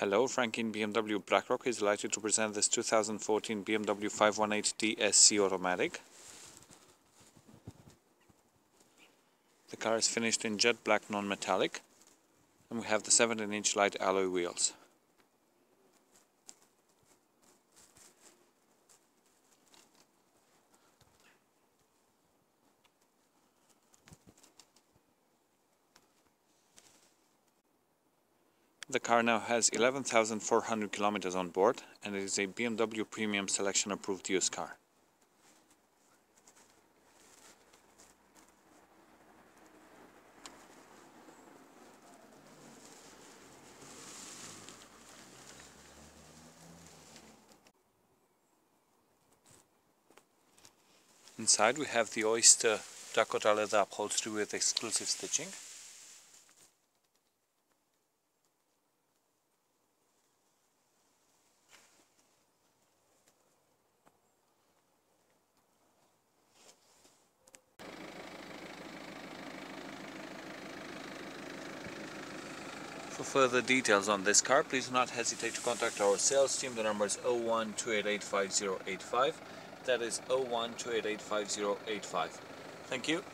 Hello, Frank Keane BMW Blackrock is delighted to present this 2014 BMW 518D SE Automatic. The car is finished in jet black non-metallic and we have the 17 inch light alloy wheels. The car now has 11,400 kilometers on board and it is a BMW Premium Selection approved used car. Inside we have the Oyster Dakota leather upholstery with exclusive stitching. For further details on this car, please do not hesitate to contact our sales team. The number is 0128850885. That is 0128850885. Thank you.